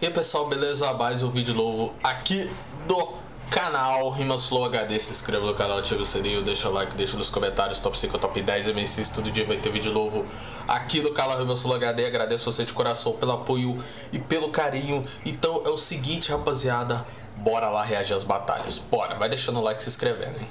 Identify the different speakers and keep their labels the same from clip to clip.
Speaker 1: E aí pessoal, beleza? Mais um vídeo novo aqui do canal Rimas Flow HD. Se inscreva no canal, ativa o sininho, deixa o like, deixa nos comentários top 5, top 10 MCs. Todo dia vai ter vídeo novo aqui no canal Rimas Flow HD. Agradeço você de coração pelo apoio e pelo carinho. Então é o seguinte, rapaziada, bora lá reagir às batalhas. Bora, vai deixando o like e se inscrevendo, hein?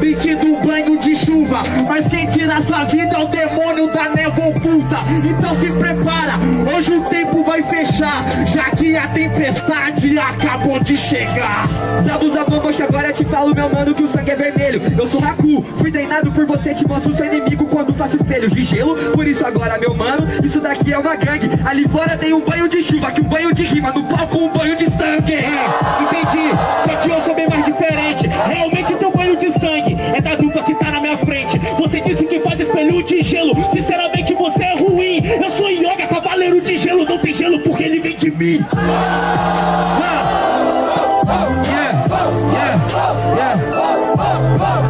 Speaker 2: Pedindo um banho de chuva Mas quem tira sua vida é o demônio da névoa oculta. Então se prepara, hoje o tempo vai fechar Já que a tempestade acabou de chegar.
Speaker 3: Zabu Mocha, agora te falo meu mano que o sangue é vermelho. Eu sou Haku, fui treinado por você Te mostro seu inimigo quando faço espelhos de gelo. Por isso agora meu mano, isso daqui é uma gangue. Ali fora tem um banho de chuva, que um banho de rima No palco um banho de sangue.
Speaker 2: Entendi, só que eu sou bem mais diferente. Realmente teu banho de sangue é da dupla que tá na minha frente. Você disse que faz espelho de gelo. Sinceramente você é ruim. Eu sou Yoga, cavaleiro de gelo. Não tem gelo porque ele vem de mim.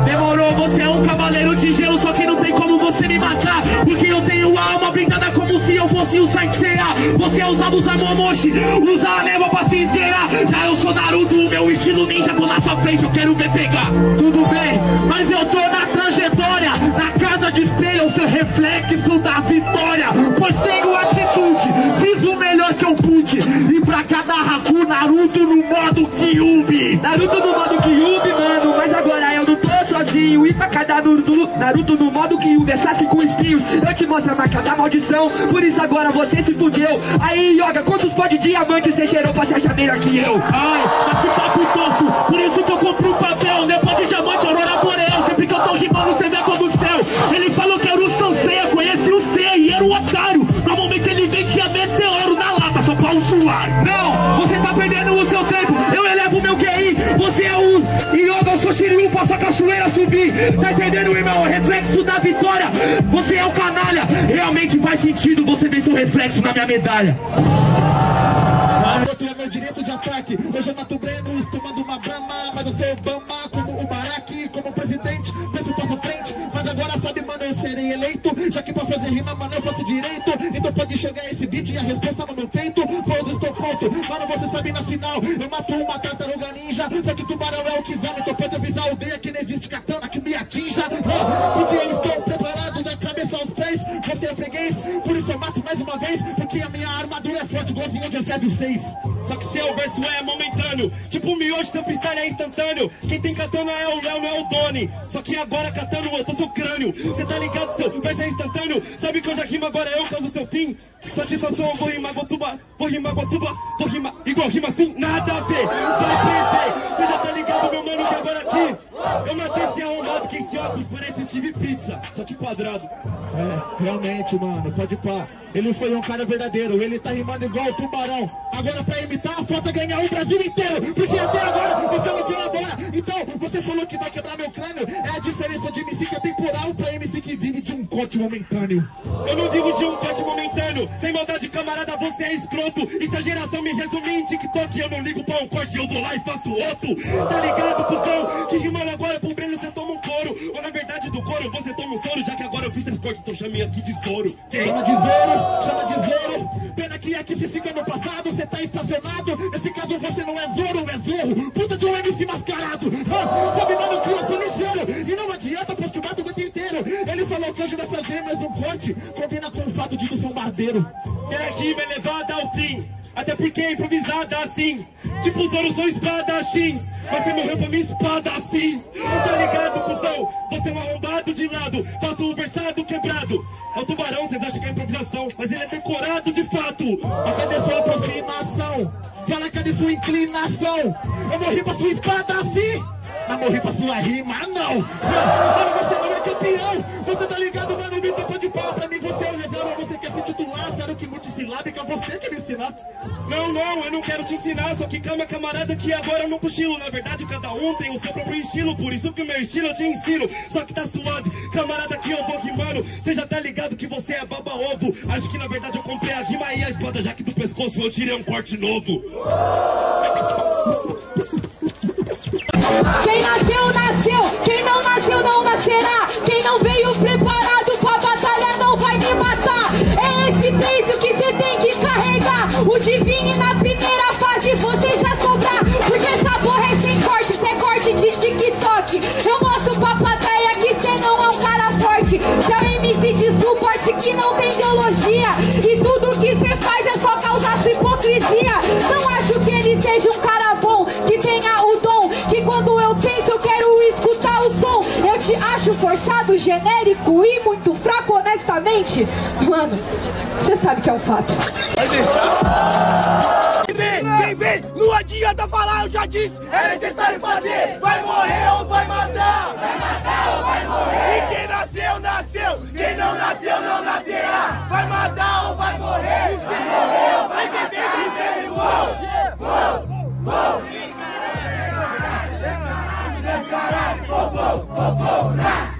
Speaker 2: Demorou, você é um cavaleiro de gelo. Só que não tem como você me matar. Porque eu tenho a alma blindada como se eu fosse o Saint Você é usado usa Momoshi Usa a névoa pra se esgueirar. Já eu sou Naruto, meu estilo ninja Tô na sua frente, eu quero ver pegar. Tudo bem, mas eu tô na trajetória Na casa de espelho, eu sou reflexo da vitória. Pois tenho atitude, fiz o melhor que eu pude. E pra cada Haku, Naruto no modo Kyubi
Speaker 3: Naruto no modo E pra cada Naruto, Naruto no modo Kyubi Assassin com espinhos Eu te mostro a marca da maldição Por isso agora você se fudeu. Aí, Yoga, quantos pó de diamante você cheirou pra se achar melhor que eu?
Speaker 2: Ai, mas que papo torto Por isso que eu compro um papel Né, pó de diamante, aurora boreal Sempre que eu tô rimando, você vê como o céu. Ele falou que era o Sanseia Conheci o C e era o otário. Normalmente ele vendia meteoro na lata Só pra zoar Não, você tá perdendo o seu tempo. Eu elevo o meu QI Você é um Shiryu Faço a cachoeira subir Tá entendendo, irmão? Reflexo da vitória Você é o canalha Realmente faz sentido você ver seu reflexo na minha medalha
Speaker 4: Outro é meu direito de ataque. Hoje eu mato o Breno, tomando uma brama. Mas eu sou Obama, como o Barack, como presidente. Penso pra frente, mas agora sabe, mano, eu serei eleito. Já que pra fazer rima, mano, eu faço direito. Então pode chegar esse beat e a resposta no meu peito. Todos estou pronto, mano, você sabe na final. Eu mato uma tartaruga ninja. Só que tubarão é o que vale. Aldeia que não existe katana que me atinja. Ah, porque eu estou preparado da cabeça aos pés. Você é freguês, por isso eu mato mais uma vez. Porque a minha armadura é forte, igualzinho de Eusébio 6.
Speaker 2: Só que seu verso é momentâneo Tipo miojo, seu freestyle é instantâneo Quem tem katana é o Léo, não é o Doni Só que agora katana eu tô seu crânio Cê tá ligado, seu verso é instantâneo Sabe que eu já rimo, agora eu causo seu fim Satisfação, vou rimar gotuba Vou rimar gotuba, vou rimar igual rima assim Nada a ver, vai aprender Cê já tá ligado, meu mano, que agora aqui Eu matei esse arrombado que esse óculos parece Steve Pizza Só que quadrado
Speaker 4: É, realmente, mano, pode pá. Ele foi um cara verdadeiro, ele tá rimando igual o tubarão. Agora pra imitar, falta ganhar o Brasil inteiro. Porque até agora você não colabora. Então, você falou que vai quebrar meu crânio. É a diferença de MC que é temporal pra MC que vive de um corte momentâneo.
Speaker 2: Eu não vivo de um corte momentâneo Sem maldade, camarada, você é escroto. E se a geração me resumir em TikTok. Eu não ligo pra um corte, eu vou lá e faço outro. Tá ligado, cuzão? Que rimando agora pro Breno, toma um couro Ou na verdade do couro, você toma um soro Já que agora eu fiz três cortes, então chame aqui de soro
Speaker 4: Chama de Zoro, chama de Zoro. Pena que aqui se fica no passado, você tá estacionado. Nesse caso você não é Zoro, é Zorro. Puta de um MC mascarado. Ah, sabe, mano, que eu sou ligeiro. E não adianta, pois te mato o tempo inteiro. Ele falou que hoje vai fazer mais um corte. Combina com o fato de que eu sou um barbeiro.
Speaker 2: Minha rima é levada ao fim Até porque é improvisada assim Tipo Zoro, sou espadachim Mas você morreu pra minha espada assim Tá ligado, cuzão? Você é um arrombado de lado Faço o versado quebrado É o tubarão, vocês acham que é improvisação Mas ele é decorado de fato
Speaker 4: Mas cadê sua aproximação? Fala, cadê sua inclinação? Eu morri pra sua espada assim. Mas morri pra sua rima, não. Mano, você não é campeão. Você tá ligado, mano? Me topa de pau. Pra mim você é o reserva. Você quer se titular. Sério que multissilábica é você que me ensinar.
Speaker 2: Não, não, eu não quero te ensinar Só que calma, camarada, que agora eu não cochilo Na verdade, cada um tem o seu próprio estilo Por isso que o meu estilo eu te ensino Só que tá suave, camarada, que eu vou rimando Cê já tá ligado que você é baba-ovo Acho que na verdade eu comprei a rima e a espada Já que do pescoço eu tirei um corte novo
Speaker 5: Quem nasceu, nasceu. Quem não nasceu, não nascerá. Quem não veio preparado O Divine na primeira fase você já sobrar. Porque essa porra é sem corte, cê é corte de TikTok. Eu mostro pra plateia que cê não é um cara forte. Cê é um MC de suporte que não tem ideologia. E tudo que cê faz é só causar sua hipocrisia. Não acho que ele seja um cara bom, que tenha o dom. Que quando eu penso eu quero escutar o som. Eu te acho forçado, genérico e muito fraco, honestamente. Mano, você sabe que é um fato deixar.
Speaker 6: Quem vem, quem vem, não adianta falar, eu já disse. É necessário fazer. Vai morrer ou vai matar. Vai matar ou vai morrer. E quem nasceu, nasceu. Quem não nasceu, não nascerá. Vai matar ou vai morrer. Vai, vai morrer ou vai viver? Viver e vou, vou, vou.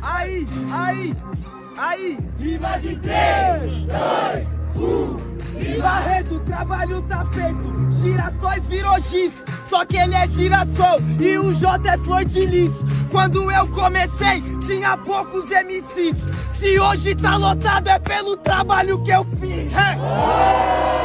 Speaker 7: Aí, aí, aí.
Speaker 6: Viva de 3, 2,
Speaker 7: 1. Barreto, o trabalho tá feito. Girassóis virou X, só que ele é girassol e o J é flor de lis. Quando eu comecei, tinha poucos MCs. Se hoje tá lotado, é pelo trabalho que eu fiz. É.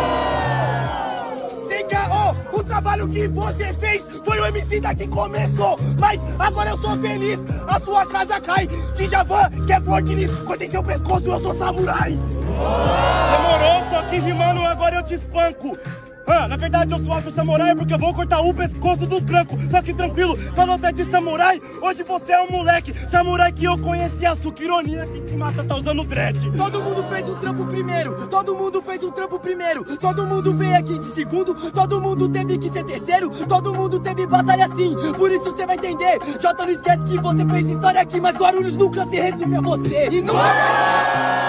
Speaker 6: O trabalho que você fez foi o MC da que começou. Mas agora eu sou feliz, a sua casa cai. Djavan, que é flor de lis, cortei seu pescoço, eu sou samurai.
Speaker 8: Oh! Que rimando agora eu te espanco. Ah, na verdade eu sou alto samurai porque eu vou cortar o pescoço dos brancos. Só que tranquilo, falou até de samurai. Hoje você é um moleque, samurai que eu conheci, a Sukironia que te mata tá usando dread.
Speaker 7: Todo mundo fez um trampo primeiro, todo mundo fez um trampo primeiro. Todo mundo veio aqui de segundo, todo mundo teve que ser terceiro. Todo mundo teve batalha sim, por isso você vai entender. Jota, não esquece que você fez história aqui, mas Guarulhos nunca se resume a você. E nunca.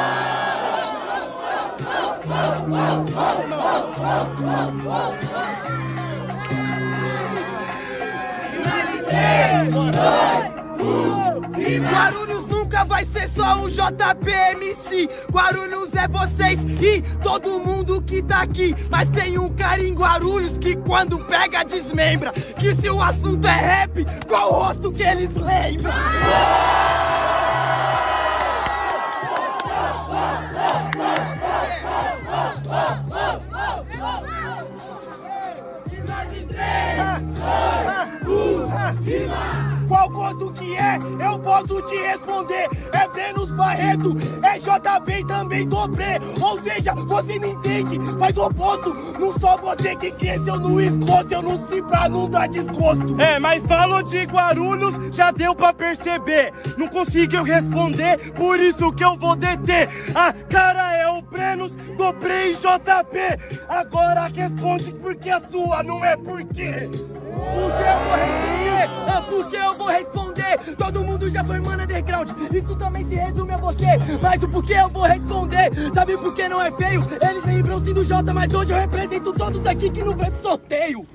Speaker 7: Guarulhos nunca vai ser só um JPMC. Guarulhos é vocês e todo mundo que tá aqui. Mas tem um cara em Guarulhos que quando pega desmembra. Que se o assunto é rap, qual o rosto que eles lembram?
Speaker 6: Qual gosto que é? Eu posso te responder. É Vênus Barreto, é JB também Dobré. Ou seja, você não entende, faz o oposto. Não só você que cresceu no esgoto, eu não sei pra não dar desgosto.
Speaker 8: É, mas falou de Guarulhos, já deu pra perceber. Não conseguiu responder, por isso que eu vou deter. A cara é o Brenos, dobrei JP. Agora responde porque a sua não é porquê.
Speaker 7: Porque eu vou responder, ah, porque eu vou responder. Todo mundo já foi mano underground, isso também se resume a você. Mas o porquê eu vou responder, sabe por que não é feio? Eles lembram sim do Jota, mas hoje eu represento todos aqui que não vem pro sorteio.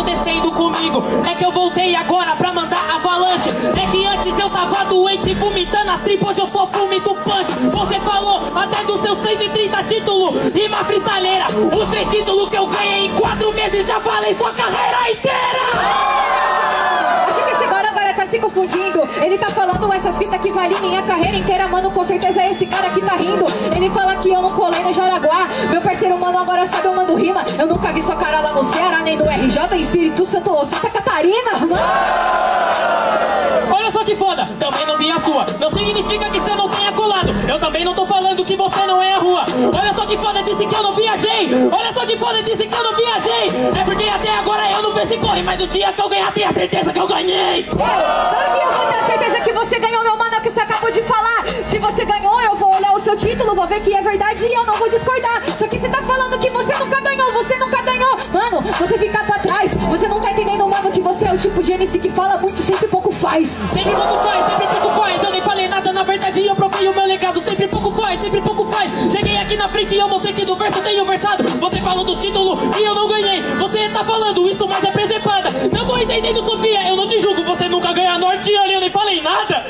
Speaker 9: Acontecendo comigo. É que eu voltei agora pra mandar avalanche. É que antes eu tava doente vomitando as tripas Hoje eu sou fume do punch. Você falou até dos seus 130 títulos Rima freestyleira Os três títulos que eu ganhei em quatro meses. Já falei sua carreira inteira
Speaker 5: Acho que esse agora agora tá se confundindo. Ele tá falando essas fitas que valem minha carreira inteira, mano. Com certeza é esse cara que tá rindo. Ele fala que eu não colei no Jaraguá. Meu parceiro, mano, agora sabe eu mando rima. Eu nunca vi sua cara lá no Ceará, nem no RJ, Espírito Santo ou Santa Catarina, mano.
Speaker 9: Olha só que foda, também não vi a sua Não significa que você não tenha colado Eu também não tô falando que você não é a rua Olha só que foda, disse que eu não viajei Olha só que foda, disse que eu não viajei É porque até agora eu não fiz esse corre Mas no dia que eu ganhar, tenha certeza que eu ganhei
Speaker 5: Que eu ter certeza que você ganhou, meu mano, é o que você acabou de falar. Se você ganhou, eu vou olhar o seu título, vou ver que é verdade e eu não vou discordar. Só que você tá falando que você nunca ganhou, você nunca ganhou. Mano, você fica pra trás, você não tá entendendo, mano, que você é o tipo de MC que fala muito, sempre pouco faz.
Speaker 9: Sempre pouco faz, sempre pouco faz Eu nem falei nada, na verdade eu provei o meu legado Sempre pouco faz, sempre pouco faz Cheguei aqui na frente e eu mostrei que do verso tenho versado Você falou dos títulos e eu não ganhei Você tá falando isso, mas é presepada Não tô entendendo, Sofia, norte e eu nem falei nada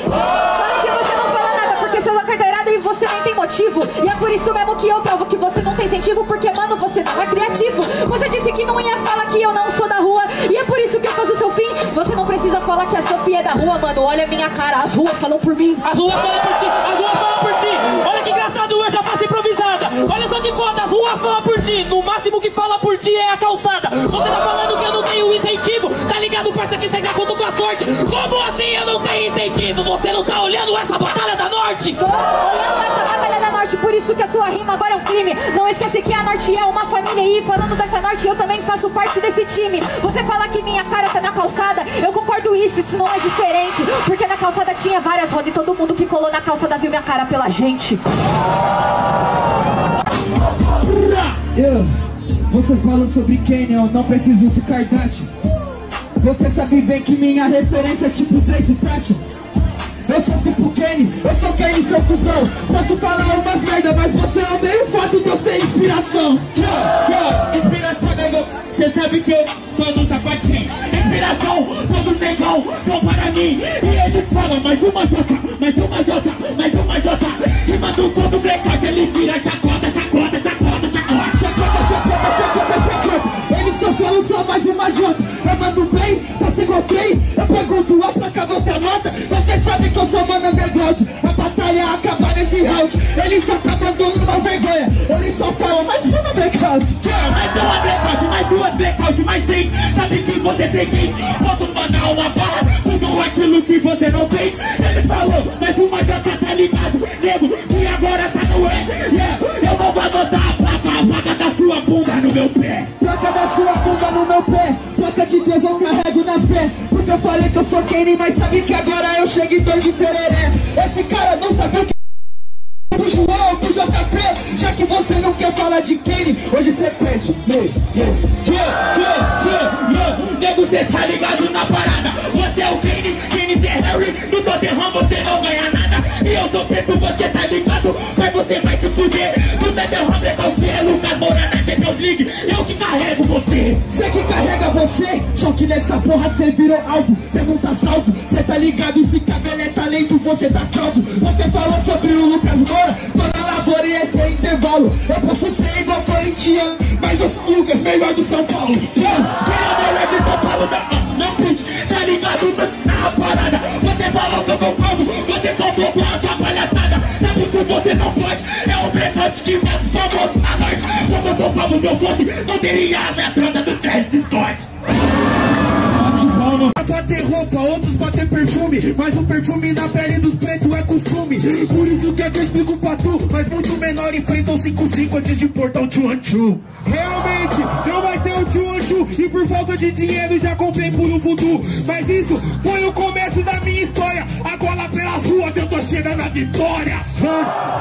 Speaker 5: que você não fala nada, porque seu local é errado e você nem tem motivo. E é por isso mesmo que eu provo que você não tem incentivo, porque, mano, você não é criativo. Você disse que não ia falar que eu não sou da rua, e é por isso que eu faço o seu fim. Você não precisa falar que a Sofia é da rua, mano. Olha a minha cara, as ruas falam por mim.
Speaker 9: As ruas falam por ti, as ruas falam por ti Olha que engraçado, eu já passei por
Speaker 10: se foda, as ruas falam por ti. No máximo que fala por ti é a calçada. Você tá falando que eu não tenho incentivo. Tá ligado, parça, que você já contou com a sorte. Como assim eu não tenho incentivo? Você não tá olhando essa batalha da norte?
Speaker 5: Tô olhando essa batalha da norte, isso que a sua rima agora é um crime. Não esquece que a norte é uma família e falando dessa norte, eu também faço parte desse time. Você fala que minha cara tá na calçada, eu concordo isso, isso não é diferente. Porque na calçada tinha várias rodas e todo mundo que colou na calçada viu minha cara pela gente.
Speaker 11: Eu, você fala sobre Canyon, não preciso de Kardashian Você sabe bem que minha referência é tipo Tracy Fashion Eu sou tipo Kenny, eu sou Kenny, seu cuzão. Posso falar umas merda, mas você odeia o fato de eu ser inspiração. Inspiração, nego. Cê sabe que eu sou do sapatinho. Inspiração, todos negão, são para mim. E eles falam mais uma jota, Eles só tá mandando uma vergonha. Eles só falam mais uma blackout Yeah, mais uma blackout, mais duas blackout, mais três. Sabe que você tem que Posso mandar uma barra Tudo aquilo que você não fez. Ele falou, mas uma jota tá ligado Nego, e agora tá no E. Yeah, eu não vou adotar a placa A placa da sua bunda no meu pé. Placa da sua bunda no meu pé. Placa de Deus eu carrego na fé. Porque eu falei que eu sou Kenny Mas sabe que agora eu chego em dor de tereré Esse cara não sabe o que Já que você não quer falar de Kenny Hoje você pede. Yeah, yeah, yeah, yeah, yeah. Nego, cê tá ligado na parada. Você é o Kenny, Kenny cê é Harry. No Tottenham você não ganha nada. E eu sou preto, você tá ligado? Mas você vai se fuder. No Tottenham blackout é Lucas Moura na Champions League Eu que carrego você. Cê que carrega você. Só que nessa porra cê virou alvo. Cê não tá salvo, cê tá ligado Se cabelo é talento, você tá calvo. Você falou sobre o Lucas Moura Esse é intervalo. Eu posso ser igual corintiano Mas eu sou Lucas, melhor do São Paulo. Quem é de São Paulo, não, não curte Tá ligado na parada. Você falou que eu não como Você só com a sua palhaçada. Sabe que você não pode É o blackout que mata sua voz à noite Como eu sou famoso, eu fosse Não teria a metralha do Travis Scott
Speaker 6: Pode ter roupa, outros pode ter perfume. Mas o perfume na pele dos pretos é costume. Por isso que é eu explico pra tu Mas muito menor enfrentam 5-5 antes de portar o tchu Realmente, não vai ter o tchu E por falta de dinheiro já comprei por um voodoo Mas isso foi o começo da minha história. Agora pelas ruas eu tô chegando à vitória?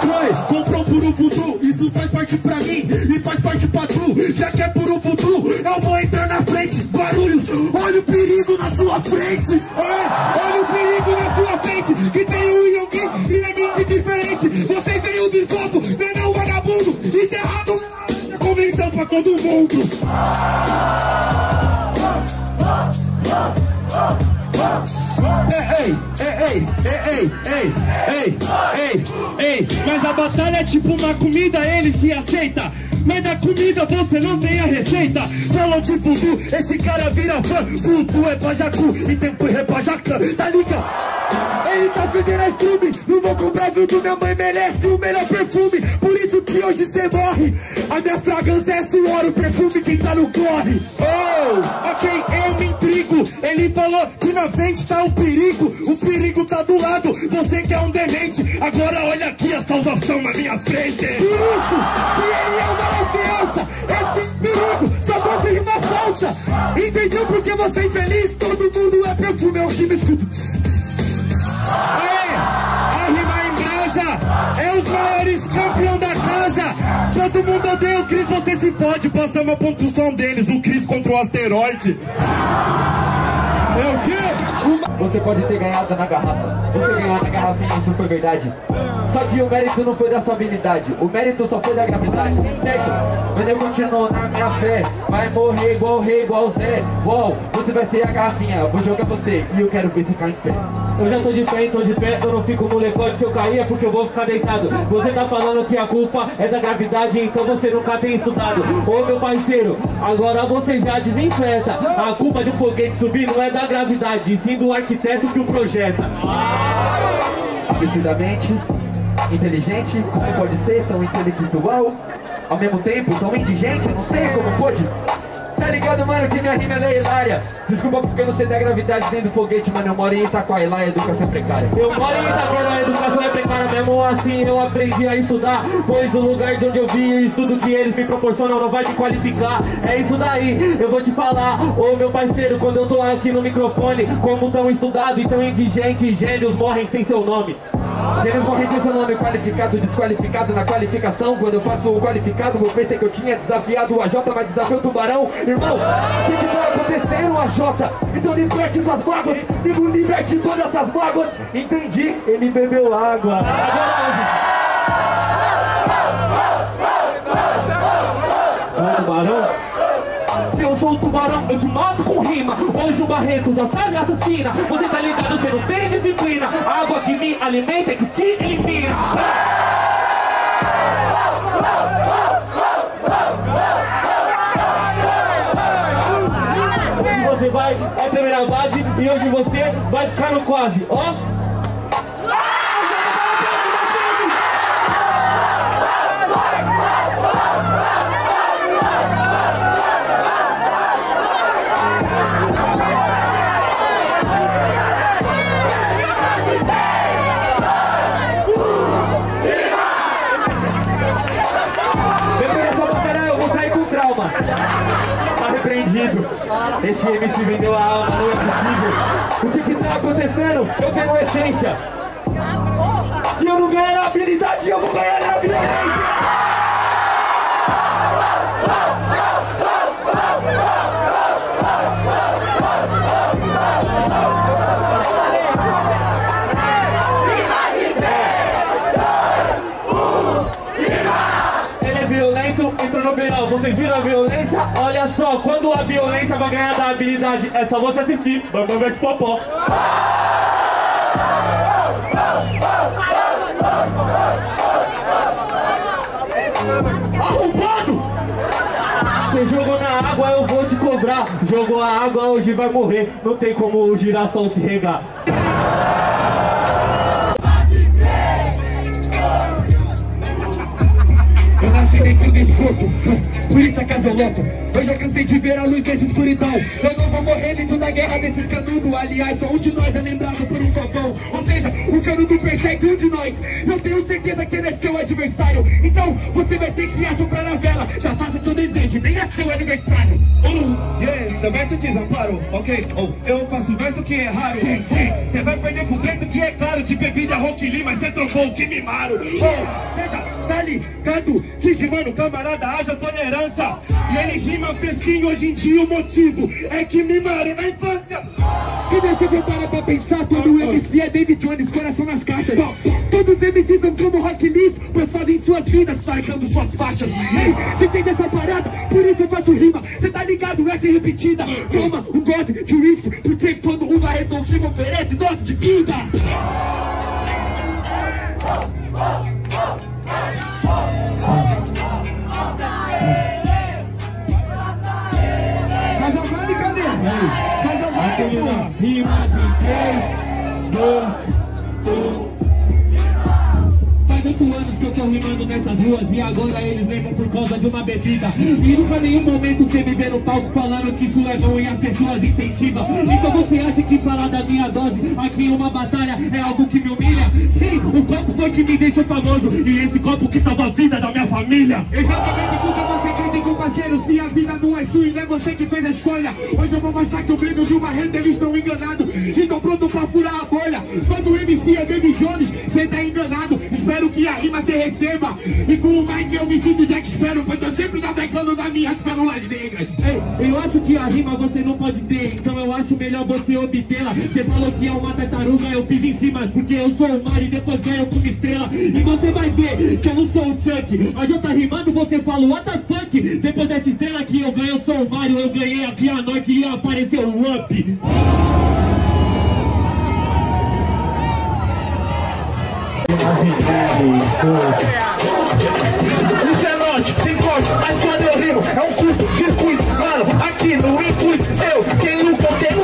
Speaker 6: Foi, comprou por um voodoo Isso faz parte pra mim e faz parte pra tu. Já que é por um voodoo, eu vou entrar na frente Barulhos, olha o perigo na sua frente. É, Olha o perigo na sua frente. Que tem o Yonggi e é muito diferente. Vocês têm o desconto, vem não vagabundo. Isso é errado, é convenção pra todo mundo. Ei, ei, ei, ei, ei, ei, ei, ei, mas a batalha é tipo uma comida, ele se aceita. Mas da comida você não tem a receita. Falam de voodoo, esse cara vira fã. Voodoo é pra jacu e tempo é pra tá ligado? Ele tá fedendo a estrume Não vou comprar voodoo, minha mãe merece o melhor perfume Por isso que hoje cê morre A minha fragrância é suor, o perfume que tá no corre Oh, ok, eu me intrigo Ele falou que na frente tá o perigo O perigo tá do lado, você que é um demente Agora olha aqui a salvação na minha frente. Por isso que ele é uma esperança Esse perigo só você rima falsa. Entendeu porque você é infeliz? Todo mundo é perfume, é o que me escuta Aê, Todo mundo odeia o Cris, você se fode Passamos a pontuação deles, o Cris contra o asteroide É o quê?
Speaker 11: Você pode ter ganhado na garrafa. Você ganhou na garrafinha, isso foi verdade. Só que o mérito não foi da sua habilidade. O mérito só foi da gravidade. Certo? Mas eu continuo na minha fé. Vai morrer igual rei, igual Zé. Uou, você vai ser a garrafinha. Vou jogar você e eu quero ver você cair em pé.
Speaker 10: Eu já tô de pé, tô de pé, eu não fico no lecote Se eu cair é porque eu vou ficar deitado. Você tá falando que a culpa é da gravidade Então você nunca tem estudado. Ô meu parceiro, agora você já desinfeta A culpa de um foguete subir não é da gravidade Sim do arquiteto que o projeta
Speaker 11: Absurdamente
Speaker 10: inteligente, como pode ser tão intelectual? Ao mesmo tempo, tão indigente, não sei como pode. Tá ligado, mano, que minha rima é hilária. Desculpa porque eu não sei da gravidade dentro do foguete Mano, eu moro em Itaquai, lá é educação precária. Eu moro em Itaquai, lá a educação é precária. Mesmo assim eu aprendi a estudar Pois o lugar de onde eu vi o estudo que eles me proporcionam Não vai me qualificar, é isso daí Eu vou te falar, ô meu parceiro Quando eu tô aqui no microfone Como tão estudado e tão indigente Gênios morrem sem seu nome. Gênios morrem sem seu nome Qualificado, desqualificado na qualificação. Quando eu faço o qualificado Eu pensei que eu tinha desafiado o AJ Mas desafiou o tubarão Irmão, o que que tá acontecendo, AJ? Então liberte suas mágoas Digo, liberte todas essas mágoas. Entendi, ele bebeu água. Agora, eu sou o tubarão, eu te mato com rima. Hoje o Barreto já sabe assassina. Você tá ligado, você não tem disciplina. A água que me alimenta é que te elimina vai, é a primeira base E hoje você vai ficar no quase Ó Esse MC vendeu a alma, não é possível O que que tá acontecendo? Eu tenho essência Se eu não ganhar na habilidade, eu vou ganhar violência Ele é penal. Vocês viram a violência? Olha só, quando a violência vai ganhar da habilidade, é só você sentir. Bambam de popó. Arrombado! Você jogou na água, eu vou te cobrar. Jogou a água, hoje vai morrer. Não tem como o girassol se regar. Dentro do esgoto, por isso a casa eu loto. Eu já cansei de ver a luz dessa escuridão. Eu não vou morrer dentro da guerra desses canudos. Aliás, só um de nós é lembrado por um copão. Ou seja, o canudo persegue um de nós. Eu tenho certeza que ele é seu adversário. Então, você vai ter que assoprar a vela. Já faça seu desejo, nem é seu aniversário.
Speaker 7: Uh, yeah, seu verso desamparo, ok? Oh, eu faço verso que é raro. Você vai perder pro preto que é claro. De bebida Rock Lee, mas você trocou o que mimaro. Oh, seja, tá ligado? Que de mano, camarada, haja tolerância. E ele rima fresquinho hoje em dia. O motivo é que mimaram na infância.
Speaker 6: Se você for parar pra pensar, todo MC é David Jones, coração nas caixas. Todos os MCs são como Rock Lee, pois fazem suas vidas, largando suas faixas. Ei, você entende essa parada? Por isso eu faço rima. Cê tá ligado? Essa é repetida. Toma um gole de whisky, porque quando o Barretão chega oferece dose de vida. Casamento, cadê? Casamento,
Speaker 10: Rima de 3, 2, 1. Faz oito anos que eu tô rimando nessas ruas E agora eles lembram por causa de uma bebida. E nunca nenhum momento você me vê no palco Falando que isso é bom e as pessoas incentivam. Então você acha que falar da minha dose Aqui uma batalha é algo que me humilha? Sim, o copo foi que me deixou famoso E esse copo que salva a vida da minha família.
Speaker 6: Exatamente tudo você crente com parceiro Se a vida não é sua e não é você que fez a escolha Hoje eu vou mostrar que o medo de uma renda eles estão enganados. E tão pronto pra furar a bolha. Quando o MC é Baby Jones, cê tá enganado. Espero que a rima cê receba. E com o Mike eu me sinto Jack Sparrow Pois eu sempre navegando na minha pérolas negras.
Speaker 10: Ei, eu acho que a rima você não pode ter Então eu acho melhor você obtê-la. Você falou que é uma tartaruga, eu fiz em cima Porque eu sou o mar e depois ganho como estrela. E você vai ver que eu não sou o Chuck Mas eu tá rimando, você fala what the fuck? Depois dessa estrela que eu ganho, eu sou o Mario Eu ganhei aqui a noite e apareceu o Up.
Speaker 6: Isso é norte, tem corte, mas quando eu rimo é um curto circuito. Mano, aqui no intuito, eu tenho conteúdo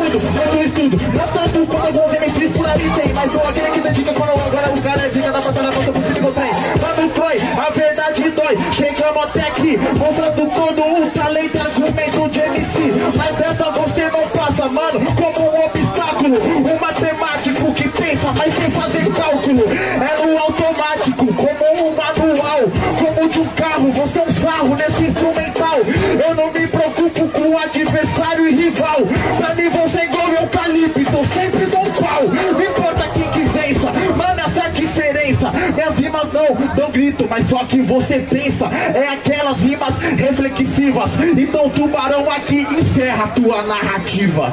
Speaker 6: eu estudo, não tanto como alguns MCs por ali tem Mas eu aquele que dedica quando agora o cara é dica da batalha Você consigo encontrar
Speaker 12: verdade dói. Chegamos até aqui, mostrando todo o talento e argumento de MC. Mas dessa você não passa, mano, como um obstáculo. Um matemático que pensa, mas sem fazer cálculo. É no automático, como um manual. Como de um carro, você é um sarro nesse instrumental. Eu não me preocupo com o adversário e rival. Pra mim você é Não dão grito, mas só que você pensa. É aquelas rimas reflexivas. Então, tubarão aqui encerra a tua narrativa.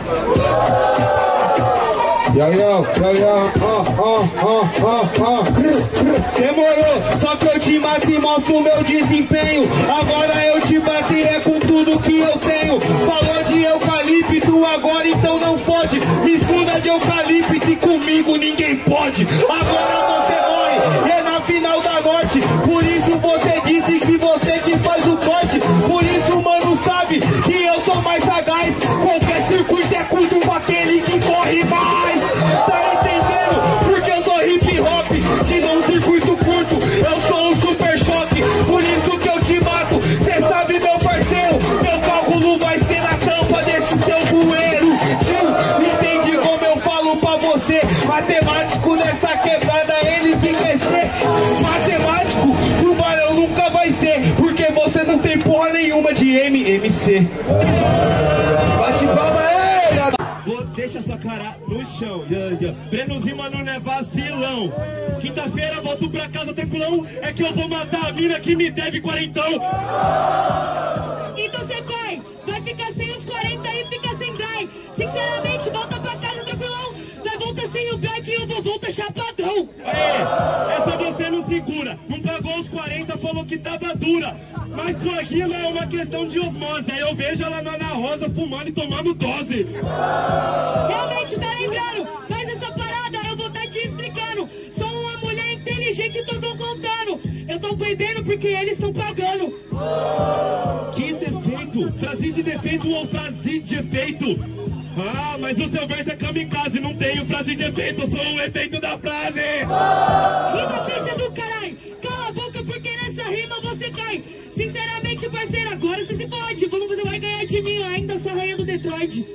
Speaker 13: Yo, yo, yo, yo, ó, ó, ó, ó, ó. Demorou, só que eu te mato e mostro meu desempenho. Agora eu te baterei com tudo que eu tenho. Falou de eucalipto, agora então não fode. Mistura de eucalipto e comigo ninguém pode. Agora você morre, MMC. Bate palma aí,
Speaker 2: Vou, deixa sua cara no chão. Yeah, yeah. Breno Zima não é vacilão. Quinta-feira volto pra casa tranquilão. É que eu vou matar a mina que me deve quarentão.
Speaker 14: Então você vai, vai ficar sem os 40 e fica sem gás. Sinceramente, volta pra casa tranquilão. Vai voltar sem o black e eu vou voltar chapadão.
Speaker 2: Aê, essa você não segura. Não pagou os 40, falou que tava dura. Mas sua rima é uma questão de osmose. Aí eu vejo ela na Ana Rosa fumando e tomando dose.
Speaker 14: Realmente, tá lembrando? Faz essa parada, eu vou tá te explicando. Sou uma mulher inteligente e tô contando. Eu tô bebendo porque eles estão pagando.
Speaker 2: Que defeito? Frase de defeito ou frase de efeito? Ah, mas o seu verso é kamikaze, não tenho frase de efeito, eu sou o efeito da frase.
Speaker 14: Rima fecha do caralho. Parceiro, agora você se pode. Vamos, você vai ganhar de mim ainda, essa rainha do Detroit.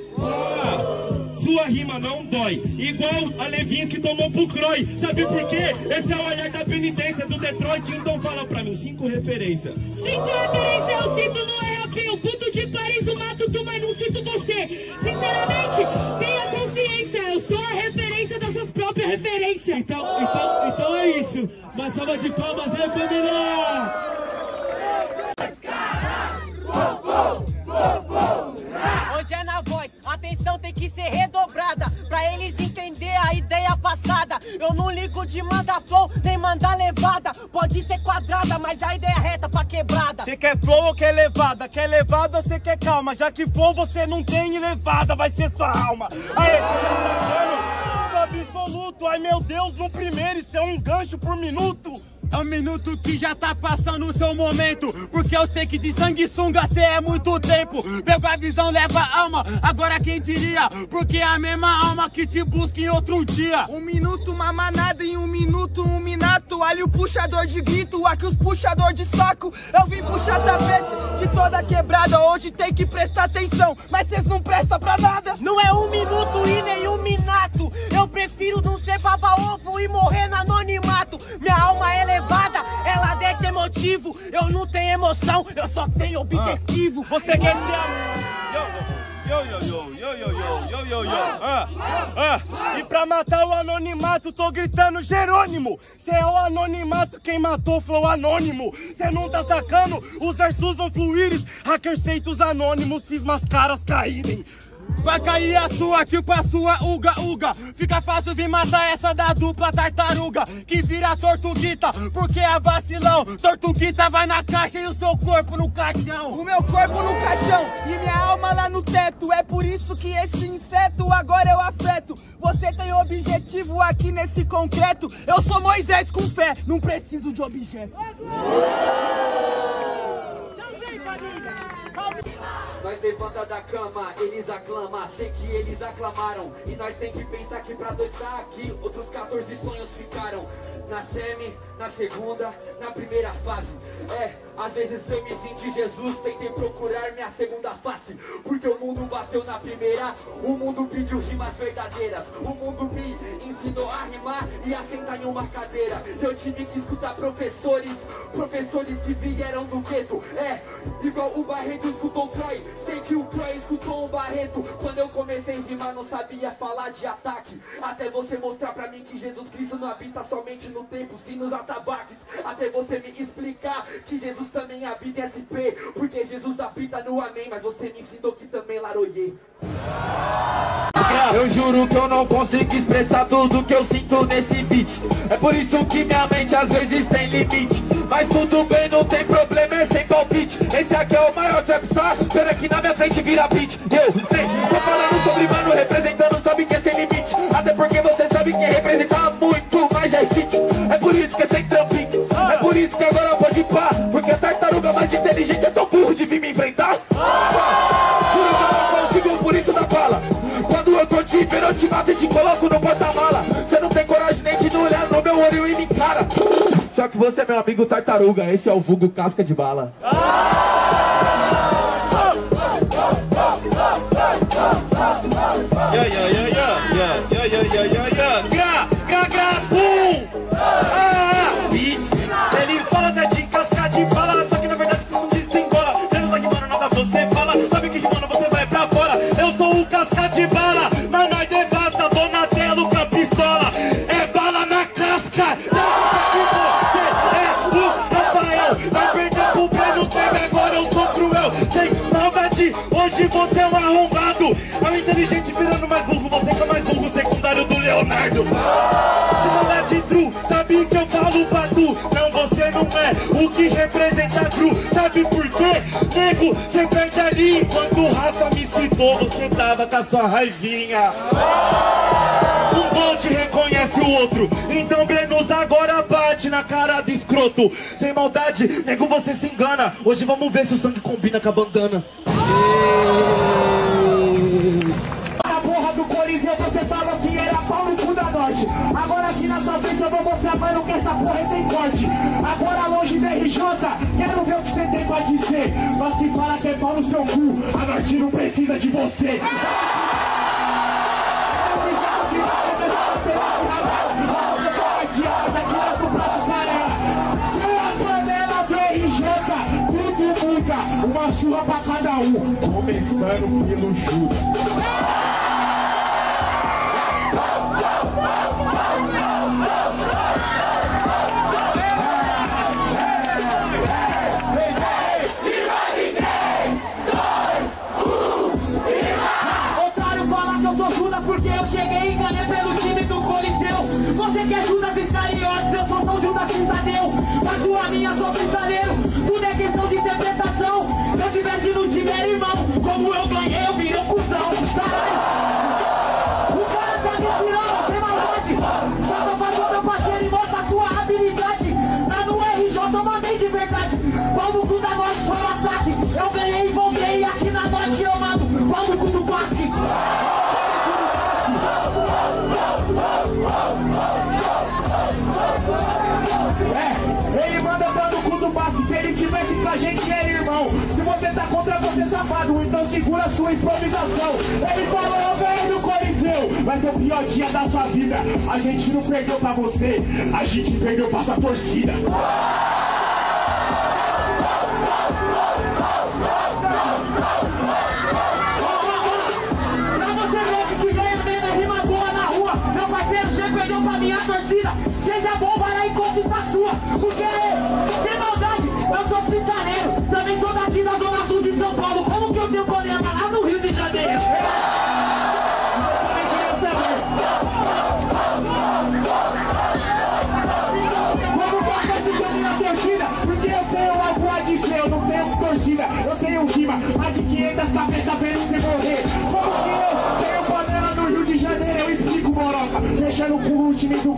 Speaker 2: Sua rima não dói, igual a Levinsky tomou pro Croy. Sabe por quê? Esse é o olhar da penitência do Detroit, então fala pra mim, cinco referências.
Speaker 14: Cinco referências eu cito no RAP. O puto de Paris, o mato tu, mas não cito você. Sinceramente, tenha consciência. Eu sou a referência das suas próprias referências.
Speaker 2: Então, então, então é isso. Uma salva de palmas, aí, família!
Speaker 15: Hoje é na voz, a atenção tem que ser redobrada. Pra eles entender a ideia passada. Eu não ligo de mandar flow, nem mandar levada. Pode ser quadrada, mas a ideia é reta pra quebrada.
Speaker 2: Você quer flow ou quer levada? Quer levada ou você quer calma? Já que flow você não tem e levada vai ser sua alma. Aê, você tá absoluto, ai meu Deus, no primeiro isso é um gancho por minuto
Speaker 16: É um minuto que já tá passando o seu momento Porque eu sei que de sanguessunga cê é muito tempo. Pego a visão, leva a alma, agora quem diria? Porque é a mesma alma que te busca em outro dia.
Speaker 7: Um minuto, uma manada em um minuto, um minato. Ali o puxador de grito, aqui os puxador de saco. Eu vim puxar tapete de toda quebrada Hoje tem que prestar atenção, mas cês não prestam pra nada.
Speaker 15: Não é um minuto e nem um minato. Eu prefiro não ser baba-ovo e morrer no anonimato. Minha alma é elevada, ela desce emotivo. Eu não tenho emoção, eu só tenho objetivo. Ah.
Speaker 2: Você quer ser amor? Yo, yo, yo, yo, yo, yo, yo, yo, Ah, ah. E pra matar o anonimato, tô gritando Jerônimo. Cê é o anonimato quem matou Flow Anônimo. Cê não tá sacando? Os versos vão fluir. Hackers feitos anônimos, fiz mascaras caírem.
Speaker 16: Vai cair a sua, tipo a sua uga uga. Fica fácil vir matar essa da dupla tartaruga Que vira tortuguita, porque é vacilão. Tortuguita vai na caixa e o seu corpo no caixão.
Speaker 7: O meu corpo no caixão e minha alma lá no teto. É por isso que esse inseto agora eu afeto. Você tem objetivo aqui nesse concreto. Eu sou Moisés com fé, não preciso de objeto!
Speaker 10: Nós levanta da cama, eles aclamam, sei que eles aclamaram. E nós tem que pensar que pra dois tá aqui, outros 14 sonhos ficaram. Na semi, na segunda, na primeira fase. É, às vezes eu me senti Jesus, tentei procurar minha segunda face. Porque o mundo bateu na primeira, o mundo pediu rimas verdadeiras. O mundo me ensinou a rimar e a sentar em uma cadeira. Eu tive que escutar professores, professores que vieram do gueto. É, igual o Barreto escutou Troy. O Troy escutou o Barreto. Quando eu comecei a rimar, não sabia falar de ataque. Até você mostrar pra mim que Jesus Cristo não habita somente no tempo, sim nos atabaques. Até você me explicar que Jesus também habita em SP. Porque Jesus habita no Amém, mas você me ensinou que também laroiê.
Speaker 12: Eu juro que eu não consigo expressar tudo que eu sinto nesse beat É por isso que minha mente às vezes tem limite Mas tudo bem, não tem problema, é sem palpite. Esse aqui é o maior trapstar, pena que na minha frente vira beat. Eu sei, tô falando sobre mano, representando, sabe que é sem limite. Até porque você sabe que representa muito mais já existe. É por isso que é sem trampinho, é por isso que agora pode pá. Porque a tartaruga mais inteligente é tão burro de vir me enfrentar. Juro que eu não consigo, por isso da bala. Quando eu tô te vendo, eu te mato e te coloco no porta-mala Só que você é meu amigo tartaruga. Esse é o vulgo casca de bala.
Speaker 2: Yeah, yeah, yeah, yeah, yeah. O que representa true. Sabe por quê? Nego, você perde ali. Enquanto o Rafa me citou, você tava com a sua raivinha. Um bonde reconhece o outro. Então Brenos agora bate na cara do escroto. Sem maldade, nego, você se engana. Hoje vamos ver se o sangue combina com a bandana.
Speaker 6: Essa porra é sem corte. Agora longe da RJ, quero ver o que você tem pra dizer. Mas que fala que é pau no seu cu, a norte não precisa de você. Uma surra pra cada um, começando pelo Judas. Hey, você tá contra você, safado, então segura sua improvisação. Ele falou, ganhei no Coliseu. Vai ser o pior dia da sua vida. A gente não perdeu pra você, a gente perdeu pra sua torcida.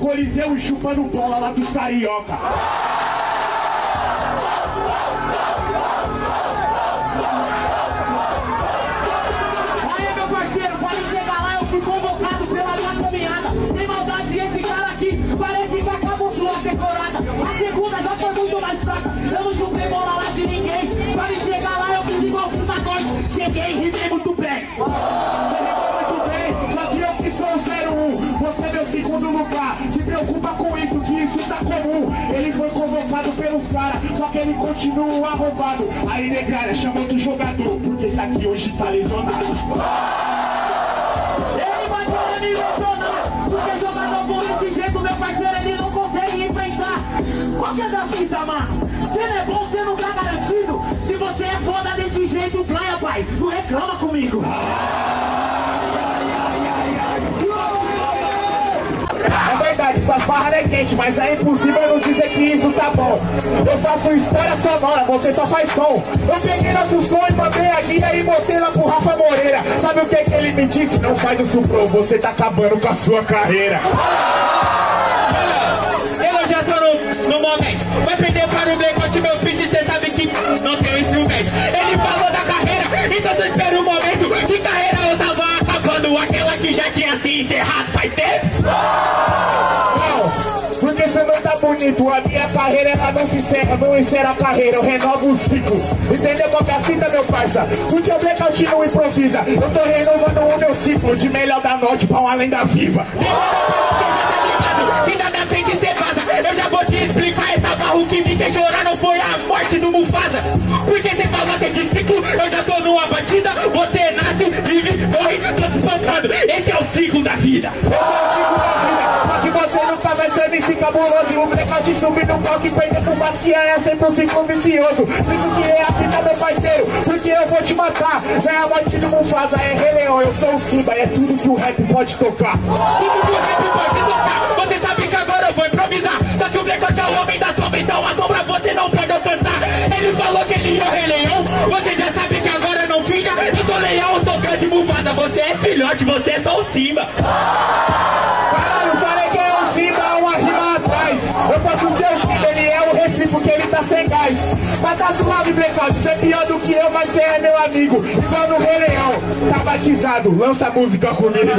Speaker 6: Coliseu chupando bola lá dos carioca convocado pelos caras, só que ele continua arrombado. Aí, negrada, chama outro jogador, porque esse aqui hoje tá lesionado. Ele vai para me lesionar, porque jogador bom desse jeito, meu parceiro, ele não consegue enfrentar. Qual que é da fita, mano? Você não é bom, você não tá garantido. Se você é foda desse jeito, ganha, pai. Não reclama comigo. Suas barras é quente, mas é impossível não dizer que isso tá bom. Eu faço história sonora, você só faz som. Eu peguei nosso som e mandei a guia e mostrei lá pro Rafa Moreira. Sabe o que, que ele me disse? Não faz o suprô, você tá acabando com a sua carreira.
Speaker 11: Eu já tô no, no momento. Vai perder para o Black meu filho, cê sabe que não tem instrumento. Ele falou da carreira, então eu espero um momento. De carreira eu tava acabando, aquela que já tinha se encerrado faz tempo.
Speaker 6: Bonito. A minha carreira ela não se encerra, não encerra a carreira, eu renovo o ciclo. Entendeu qual que é a fita, meu parça? O blackout não improvisa. Eu tô renovando o meu ciclo de melhor da norte pra uma lenda viva.
Speaker 11: Vou te explicar essa barro que me fez chorar Não foi a morte do Mufasa Porque você falou desse ciclo Eu já tô numa batida Você nasce, vive, morre, tô te espantando Esse é o ciclo da vida
Speaker 6: Esse é o ciclo da vida. Só que você nunca vai ser MC cabuloso. O blackout subir no palco e perder pro Basquiat é sempre um ciclo vicioso. Isso que é a fita, meu parceiro. Porque eu vou te matar. Não é a morte do Mufasa, é Rei Leão. Eu sou o Simba, é tudo que o rap pode tocar.
Speaker 11: Tudo que o rap pode tocar Você sabe que agora eu vou improvisar Só que o Blackout é o homem da sombra Então a sombra você não pode alcançar Ele falou que ele é o Rei Leão Você já sabe que agora não finja Eu sou leão, eu sou grande Mufasa Você é filhote, você é só o Simba
Speaker 6: Caralho, falei que é o Simba, uma rima atrás. Eu posso ser o Simba, ele é o refri porque ele tá sem gás. Mas tá suave, blackout. Você é pior do que eu, mas você é meu amigo. Igual no Rei Leão, tá batizado. Lança música comigo.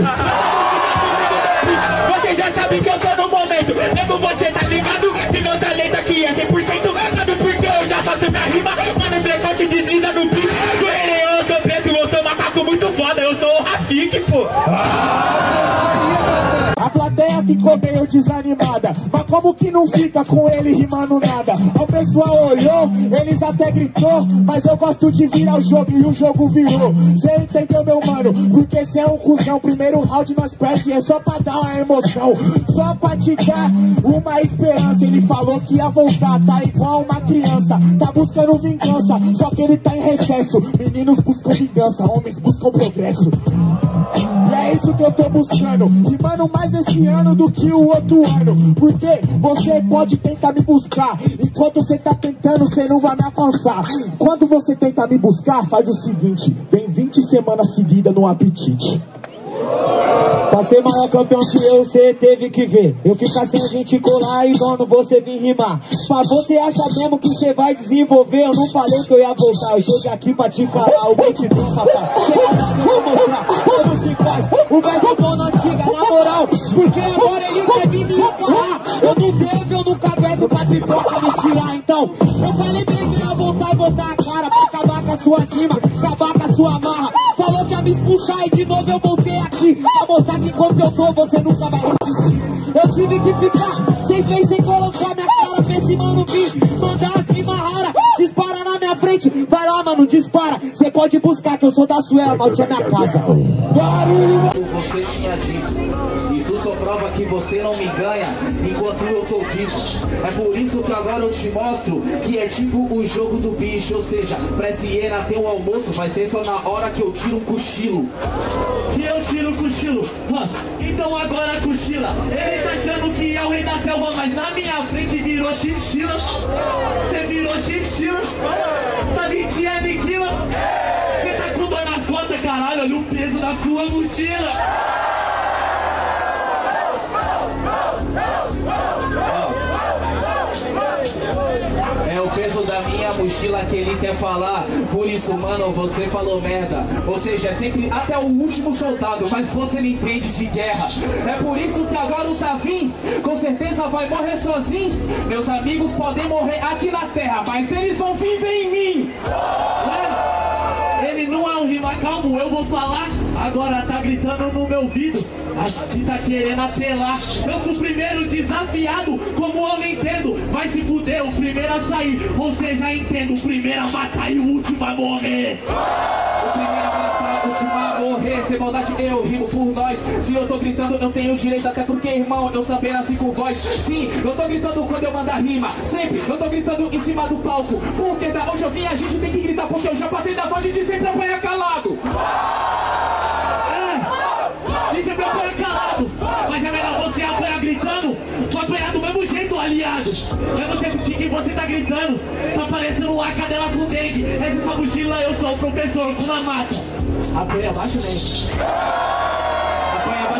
Speaker 11: Você já sabe que eu tô no momento. Nego, você tá ligado que meu talento aqui é 100% Sabe por que eu já faço minha rima? Mano, blackout desliza no Leão, eu sou preto, eu sou macaco muito foda. Eu sou o Rafik, pô.
Speaker 6: A plateia ficou meio desanimada. Mas como que não fica com ele rimando nada? O pessoal olhou, eles até gritou. Mas eu gosto de virar o jogo e o jogo virou. Cê entendeu, meu mano? Porque cê é um cuzão. Primeiro round nós perde, é só pra dar uma emoção. Só pra te dar uma esperança. Ele falou que ia voltar, tá igual uma criança. Tá buscando vingança, só que ele tá em recesso. Meninos buscam vingança, homens buscam progresso. É isso que eu tô buscando. Rimando mais esse ano do que o outro ano. Porque você pode tentar me buscar. Enquanto você tá tentando, você não vai me alcançar. Quando você tenta me buscar, faz o seguinte: vem 20 semanas seguidas no apetite. Pra ser maior campeão que eu, cê teve que ver. Eu ficar sem a gente colar e dono você vir rimar. Mas você acha mesmo que você vai desenvolver? Eu não falei que eu ia voltar. Eu cheguei aqui pra te encarar. O papai. Chega lá, eu vou mostrar como se faz. O verso na antiga, na moral. Porque agora ele quer vir me escarrar. Eu não devo, eu nunca bebo pra te pra me tirar. Então, eu falei botar a cara pra acabar com a sua cima, acabar com a sua marra. Falou que ia me expulsar e de novo eu voltei aqui pra mostrar que enquanto eu tô você nunca vai resistir. Eu tive que ficar seis meses sem colocar minha cara pra esse mano vir mandar as rimas raras. Dispara na minha frente, vai lá mano, dispara. Cê pode buscar que eu sou da Suela, malte é minha casa. Barulho!
Speaker 17: Você tinha dito, isso só prova que você não me ganha enquanto eu tô vivo. É por isso que agora eu te mostro que é tipo o jogo do bicho. Ou seja, pra hiena ter um almoço, vai ser só na hora que eu tiro um cochilo.
Speaker 6: E eu tiro o cochilo. Então agora cochila. Ele tá achando que é o rei da selva, mas na minha frente virou chinchila. Cê virou chinchila. Tá mentindo, é mentira. Cê tá com dor nas costas, caralho. Olha o peso da sua mochila.
Speaker 17: Peso da minha mochila que ele quer falar. Por isso, mano, você falou merda. Ou seja, é sempre até o último soldado, mas você me entende de guerra. É por isso que agora o Tavim, com certeza vai morrer sozinho. Meus amigos podem morrer aqui na terra, mas eles vão viver em mim.
Speaker 6: Ele não é um rima calmo, eu vou falar
Speaker 18: agora tá gritando no meu ouvido. Acho que tá querendo apelar. Eu fui o primeiro desafiado, como não entendo. Vai se fuder, o primeiro a sair. Ou seja, entendo, o primeiro a matar e o último a morrer.
Speaker 17: O primeiro a matar, o último a morrer Sem maldade eu rimo por nós Se eu tô gritando eu tenho direito Até porque irmão eu também nasci com voz Sim, eu tô gritando quando eu mandar rima Sempre, eu tô gritando em cima do palco Porque da onde eu vim a gente tem que gritar Porque eu já passei da fase de sempre apanhar calado
Speaker 18: É, e sempre apanha calado. Mas é melhor você apanhar gritando, ou apanhar do mesmo jeito, aliado. Eu não sei por que que você tá gritando. Tá parecendo uma cadela com dengue. Essa mochila eu sou o professor com uma mata.
Speaker 17: Apanha abaixo nem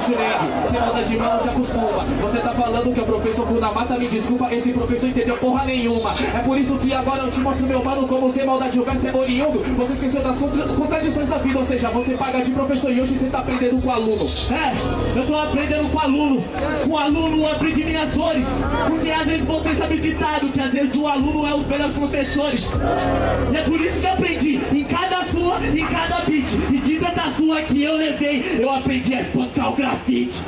Speaker 17: Nem Sem maldade mano se acostuma Você tá falando que é o professor Kuna mata Me desculpa, esse professor entendeu porra nenhuma É por isso que agora eu te mostro meu mano Como sem maldade o verso é oriundo Você esqueceu das contra- contradições da vida Ou seja, você paga de professor e hoje você tá aprendendo com o aluno
Speaker 18: É, eu tô aprendendo com aluno. Com o aluno aprendi minhas dores. Porque às vezes você sabe o ditado, que às vezes o aluno é os melhores professores. E é por isso que eu aprendi, sua, em cada beat. E de tanta sua que eu levei, eu aprendi a espancar o grafite.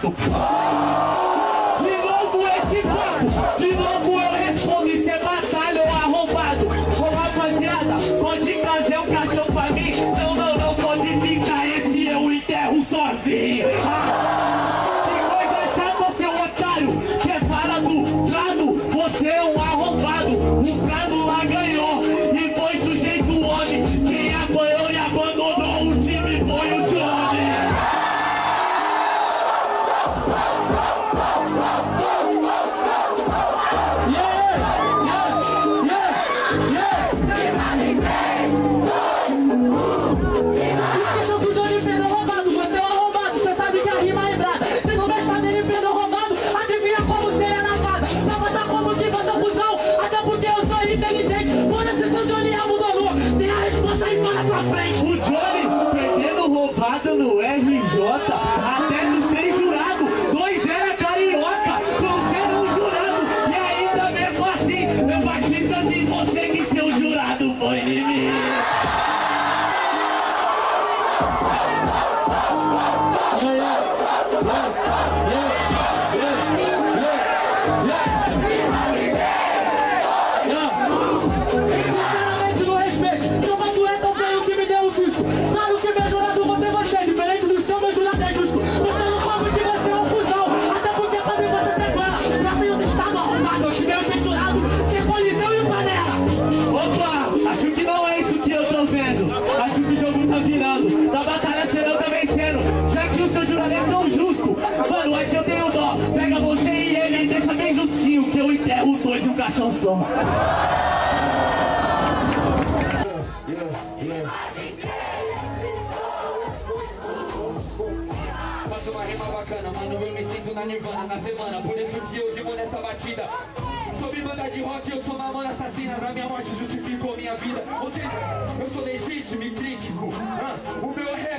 Speaker 18: と。
Speaker 19: Esqueçam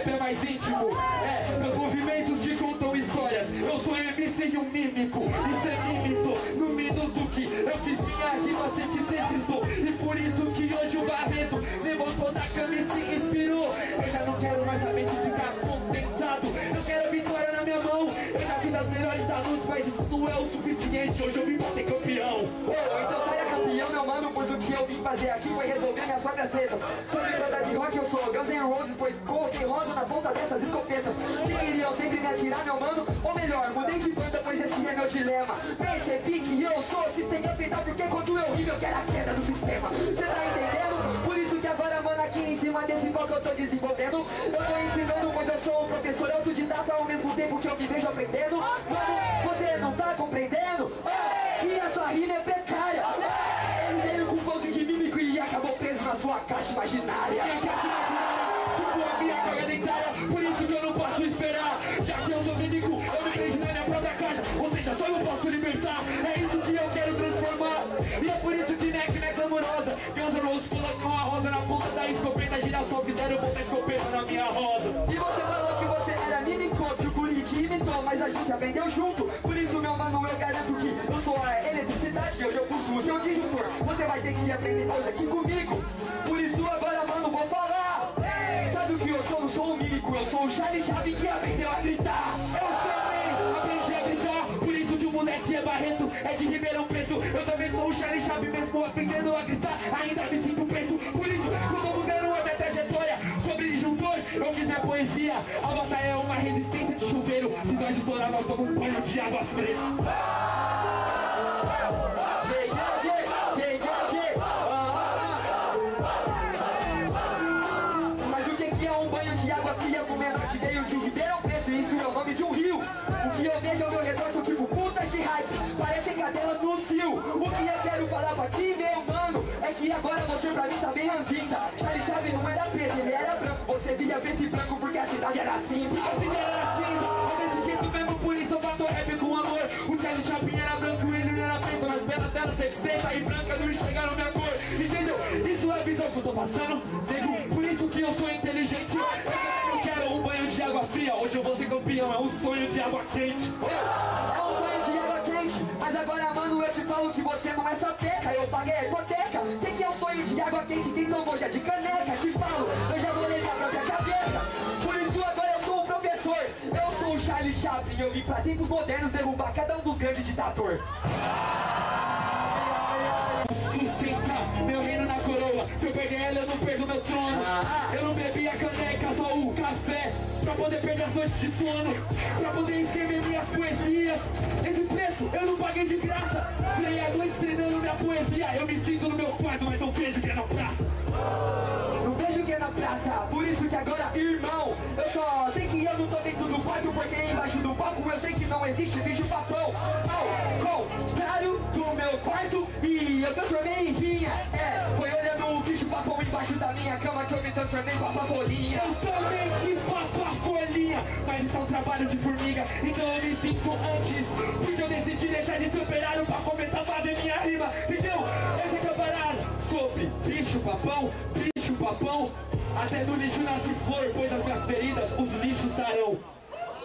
Speaker 19: é
Speaker 10: mais íntimo. É, meus movimentos te contam histórias. Eu sou MC e um mímico. Isso é mímico, no minuto que eu fiz minha rima sem que sou E por isso que hoje o Barreto levantou da cama e se inspirou. Eu já não quero mais saber de ficar contentado. Eu quero vitória na minha mão. Eu já fiz as melhores da mas isso não é o suficiente. Hoje eu vim pra ser campeão.
Speaker 3: Ô, então saia campeão, meu mano, pois o que eu vim fazer aqui foi resolver minhas próprias tretas. Sobre banda de rock eu sou Guns N' Roses, pois ponta dessas escopetas. Que queriam sempre me atirar, meu mano, ou melhor, mudei de banda, pois esse é meu dilema. Percebi que eu sou sistema feita porque quando eu rimo eu quero a queda do sistema. Cê tá entendendo? Por isso que agora, mano, aqui em cima desse bloco eu tô desenvolvendo. Eu tô ensinando, pois eu sou um professor autodidata ao mesmo tempo que eu me vejo aprendendo. Mano, você não tá compreendendo? É, que a sua rima é precária. Ele veio com um pose de mímico e acabou preso na sua caixa imaginária.
Speaker 10: tá escopeta na minha rosa E você falou que você era mini cop, o Buriti imitou Mas
Speaker 3: a gente aprendeu junto, por isso meu mano eu garanto que Eu sou a eletricidade, hoje eu possuo seu disjuntor Você vai ter que aprender hoje aqui comigo. Por isso agora mano vou falar. Sabe o que eu sou? Não sou o mímico, eu sou o Charlie Chave que aprendeu a gritar.
Speaker 10: Eu também aprendi a gritar, por isso que o moleque é barreto É de Ribeirão Preto, eu também sou o Charlie Chave Mesmo aprendendo a gritar, ainda me sinto preto. Por isso eu vou poesia. A batalha é uma resistência de chuveiro. Se nós estourar, nós tomamos um banho de água fresca. Preta e branca não enxergaram minha cor. Entendeu? Isso é a visão que eu tô passando, nego. Por isso que eu sou inteligente. Eu quero um banho de água fria, hoje eu vou ser campeão, é um sonho de água quente.
Speaker 3: É um sonho de água quente, mas agora, mano, eu te falo que você não é só teca, eu paguei a hipoteca. O que, que é o sonho de água quente? Quem tomou já de caneca? Te falo, eu já vou Chaplin. Eu vim pra tempos modernos derrubar cada um dos grandes ditadores.
Speaker 10: Sustenta meu reino na coroa. Se eu perder ela, eu não perdo meu trono. Eu não bebi a caneca, só o café. Pra poder perder as noites de sono. Pra poder escrever minhas poesias. Esse preço eu não paguei de graça. Virei a noite treinando minha poesia. Eu me sinto no meu quarto, mas não vejo
Speaker 3: palco eu sei que não existe bicho papão. Ao contrário do meu quarto, e eu transformei em vinha. É, foi olhando o bicho papão embaixo da minha cama que eu me transformei em papapolinha.
Speaker 10: Eu também quis papar folhinha, mas isso é um trabalho de formiga, então eu me sinto antes. Porque eu decidi deixar de ser operário pra começar a fazer minha rima, entendeu? Esse que é o barato. Sobre bicho papão, bicho papão, até do lixo nasce flor, pois as minhas feridas os lixos sarão.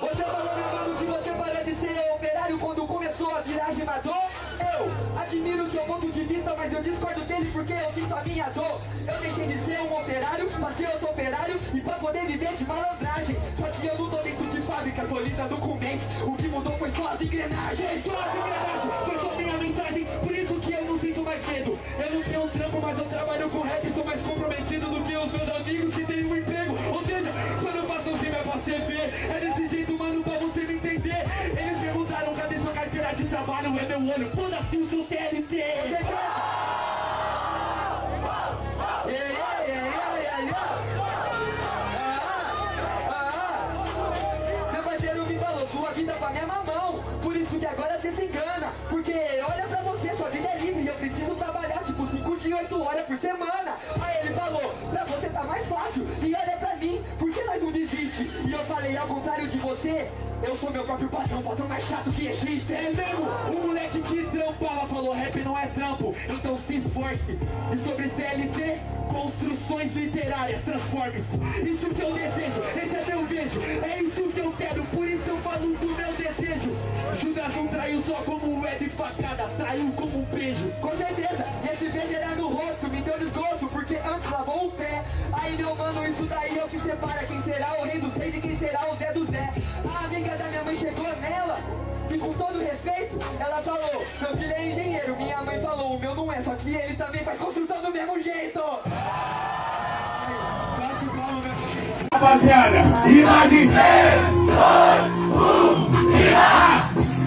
Speaker 3: Você falou, meu mano, que você parou de ser operário quando começou a virar rimador? Eu admiro seu ponto de vista, mas eu discordo dele porque eu sinto a minha dor. Eu deixei de ser um operário pra ser outro operário e pra poder viver de malandragem. Só que eu não tô dentro de fábrica, tô lidando com mentes. O que mudou foi só as engrenagens.
Speaker 10: Só as engrenagens, foi só minha mensagem, por isso que eu não sinto mais medo. Eu não tenho um trampo, mas eu trabalho com rap, sou mais comprometido do que os meus amigos que têm um emprego. De trabalho, é meu olho,
Speaker 3: ah. Meu parceiro me falou, sua vida com a minha mamão. Por isso que agora você se engana. Porque olha pra você, sua vida é livre. e Eu preciso trabalhar tipo 5 de 8 horas por semana. Meu próprio patrão, patrão mais chato que existe.
Speaker 10: É mesmo? O moleque que trampava falou rap não é trampo, então se esforce. E sobre CLT, construções literárias, transforme-se. Isso que eu desejo, esse é meu beijo, é isso que eu quero, por isso eu falo do meu desejo. Judas não traiu só como Ed facada, traiu como um beijo.
Speaker 3: Com certeza, esse beijo era no rosto, me deu desgosto, porque antes lavou o pé. Aí meu mano, isso daí é o que separa quem será o rei do Zé de quem será da minha mãe chegou nela. E com todo respeito, ela falou, meu filho é engenheiro, minha mãe falou, o meu não é, só que ele também faz construção do mesmo jeito.
Speaker 10: Rapaziada, imagem 3, 2, 1, e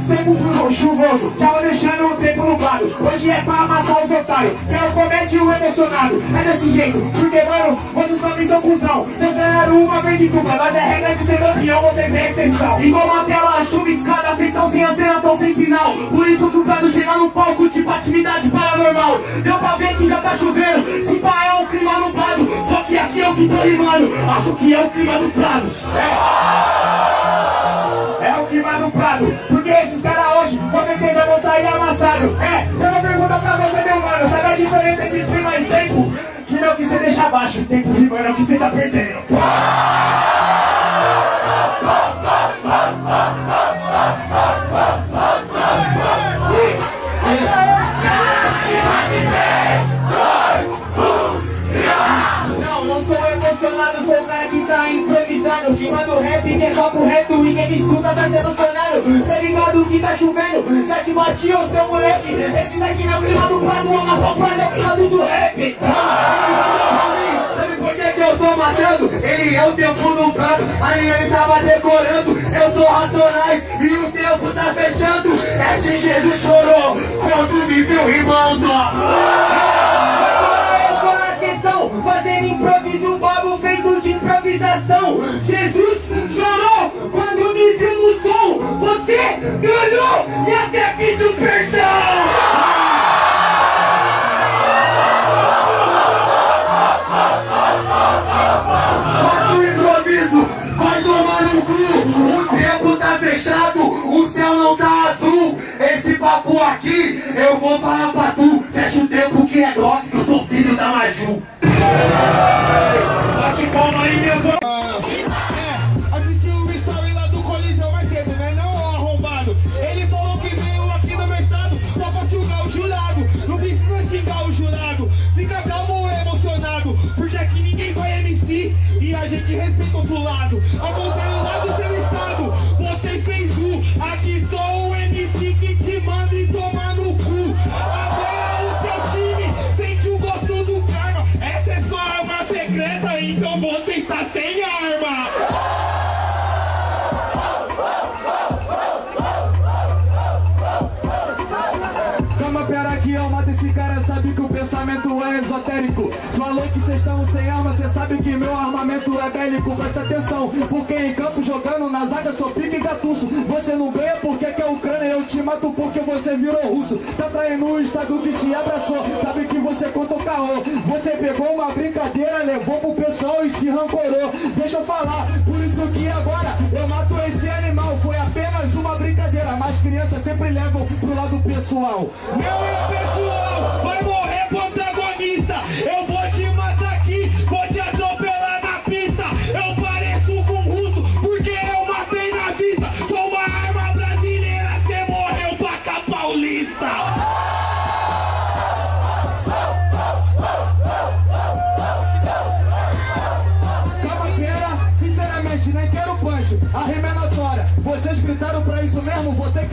Speaker 10: Tempo frio, chuvoso, vou deixando o tempo nublado. Hoje é pra amassar os otários, quero comete o emocionado. É desse jeito, porque mano, vocês também são cuzão. Vocês ganharam uma vez de dupla, mas é regra de ser campeão, vocês é exceção Igual uma tela chuviscada, vocês estão sem antena, tão sem sinal. Por isso que Prado chega no palco, tipo atividade paranormal. Deu pra ver que já tá chovendo, se pá é um clima nublado. Só que aqui é o que tô rimando, acho que é o clima do Prado. É, é o clima do Prado, esses caras hoje com certeza vão sair amassados É, eu vou perguntar pra você meu mano, sabe a diferença entre clima e tempo? Clima é o que você deixa abaixo, tempo rimando é o que você tá perdendo
Speaker 12: escuta tá sendo sonando Tá ligado que tá chovendo. Já te bati, ô seu moleque. Esse daqui não é o clima do prado Uma roubada é o prado do rap.
Speaker 4: Eu tô matando? Ele é o tempo do prato Aí ele tava decorando. Eu sou racionais e o tempo tá fechando. É que Jesus chorou Quando me viu rimando
Speaker 12: Agora eu tô na sessão Fazendo improviso bobo feito de improvisação me no som Você ganhou e até pediu perdão
Speaker 4: Faça o improviso, vai tomar no cu. O tempo tá fechado, o céu não tá azul. Esse papo aqui, eu vou falar pra tu. Fecha o tempo que é que eu sou filho da Maju
Speaker 2: está sem
Speaker 4: que vocês estão sem arma, cê sabe que meu armamento é bélico. Presta atenção, porque em campo jogando na zaga sou pique e gatuço. Você não ganha porque que é Ucrânia, eu te mato porque você virou russo. Tá traindo o estado que te abraçou, sabe que você contou caô. Você pegou uma brincadeira, levou pro pessoal e se rancorou. Deixa eu falar, por isso que agora eu mato esse animal. Foi apenas uma brincadeira, mas crianças sempre levam pro lado pessoal.
Speaker 2: Meu pessoal, vai morrer pro antagonista.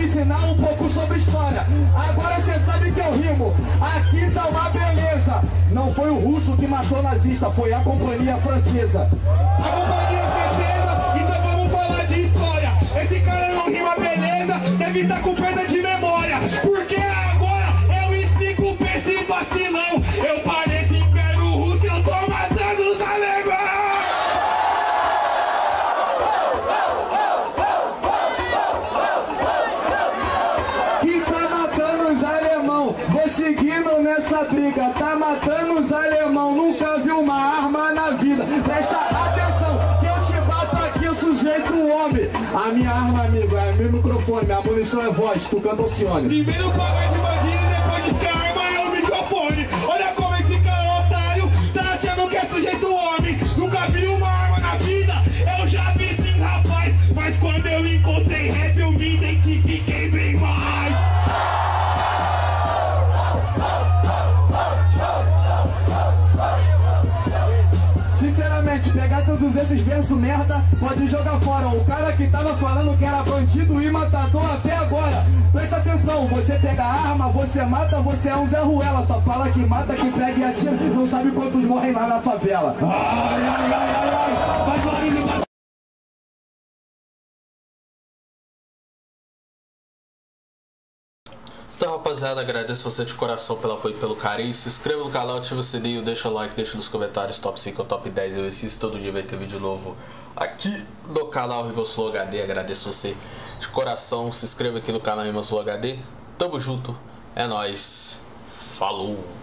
Speaker 4: Que ensinar um pouco sobre história. Agora cê sabe que eu rimo. Aqui tá uma beleza. Não foi o russo que matou o nazista, foi a companhia francesa.
Speaker 2: A companhia francesa, então vamos falar de história. Esse cara não rima beleza, deve estar com perda de memória.
Speaker 4: Briga. Tá matando os alemão, nunca vi uma arma na vida. Presta atenção, que eu te bato aqui, sujeito homem. A minha arma, amigo, é meu microfone, a munição é voz, tu canta Alcione.
Speaker 2: Primeiro paga de
Speaker 4: esses versos merda, pode jogar fora. O cara que tava falando que era bandido e matador até agora. Presta atenção, você pega arma, você mata, você é um Zé Ruela. Só fala que mata, que pega e atira, não sabe quantos morrem lá na favela. Ai, ai, ai, ai, ai. Faz barulho, faz
Speaker 1: rapaziada, agradeço você de coração pelo apoio e pelo carinho. Se inscreva no canal, ativa o sininho, deixa o like, deixa nos comentários top 5 ou top 10 exercícios. Todo dia vai ter vídeo novo aqui no canal Rimoslow HD. Agradeço você de coração. Se inscreva aqui no canal Rimoslow HD. Tamo junto, é nóis. Falou!